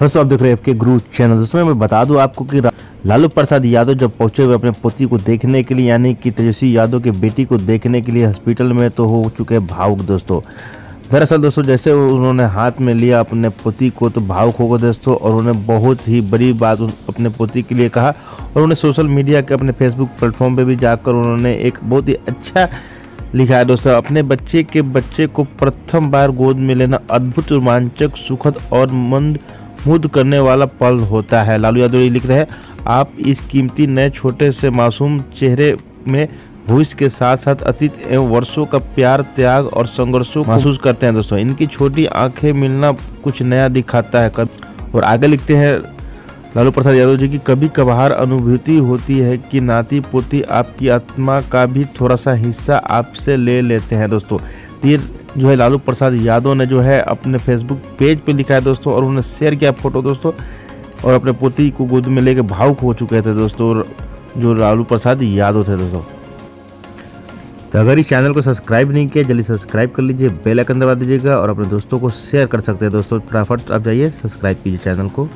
दोस्तों, आप देख रहे हैं के गुरु चैनल। दोस्तों, मैं बता दूँ आपको कि लालू प्रसाद यादव जब पहुँचे हुए अपने पोती को देखने के लिए, यानी कि तेजस्वी यादव के बेटी को देखने के लिए हॉस्पिटल में तो हो चुके हैं भावुक दोस्तों। दरअसल दोस्तों, जैसे उन्होंने हाथ में लिया अपने पोती को तो भावुक हो गए दोस्तों, और उन्होंने बहुत ही बड़ी बात अपने पोती के लिए कहा, और उन्होंने सोशल मीडिया के अपने फेसबुक प्लेटफॉर्म पे भी जाकर उन्होंने एक बहुत ही अच्छा लिखा है दोस्तों, अपने बच्चे के बच्चे को प्रथम बार गोद में लेना अद्भुत रोमांचक, सुखद और मंद मुद करने वाला पल होता है। लालू यादव लिख रहे हैं आप इस कीमती नए छोटे से मासूम चेहरे में भविष्य के साथ साथ अतीत एवं वर्षों का प्यार त्याग और संघर्षों महसूस करते हैं दोस्तों। इनकी छोटी आँखें मिलना कुछ नया दिखाता है। और आगे लिखते हैं लालू प्रसाद यादव जी की कभी कभार अनुभूति होती है कि नाती पोती आपकी आत्मा का भी थोड़ा सा हिस्सा आपसे ले लेते हैं दोस्तों। ये जो है लालू प्रसाद यादव ने जो है अपने फेसबुक पेज पे लिखा है दोस्तों, और उन्होंने शेयर किया फ़ोटो दोस्तों, और अपने पोती को गोद में लेकर भावुक हो चुके थे दोस्तों जो लालू प्रसाद यादव थे दोस्तों। तो अगर इस चैनल को सब्सक्राइब नहीं किया, जल्दी सब्सक्राइब कर लीजिए बेल आइकन दबा दीजिएगा, और अपने दोस्तों को शेयर कर सकते हैं दोस्तों। फटाफट आप जाइए सब्सक्राइब कीजिए चैनल को।